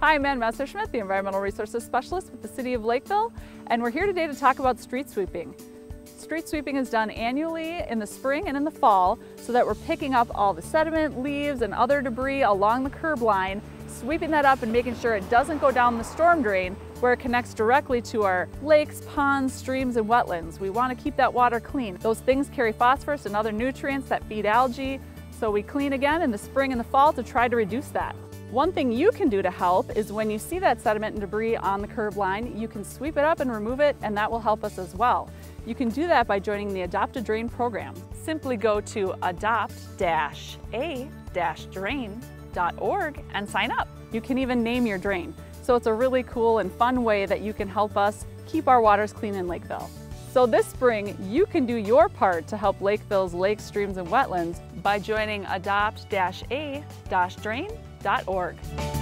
Hi, I'm Ann Messerschmidt, the Environmental Resources Specialist with the City of Lakeville, and we're here today to talk about street sweeping. Street sweeping is done annually in the spring and in the fall so that we're picking up all the sediment, leaves, and other debris along the curb line, sweeping that up and making sure it doesn't go down the storm drain where it connects directly to our lakes, ponds, streams, and wetlands. We want to keep that water clean. Those things carry phosphorus and other nutrients that feed algae, so we clean again in the spring and the fall to try to reduce that. One thing you can do to help is when you see that sediment and debris on the curb line, you can sweep it up and remove it, and that will help us as well. You can do that by joining the Adopt a Drain program. Simply go to adopt-a-drain.org and sign up. You can even name your drain. So it's a really cool and fun way that you can help us keep our waters clean in Lakeville. So this spring, you can do your part to help Lakeville's lakes, streams, and wetlands by joining adopt-a-drain.org.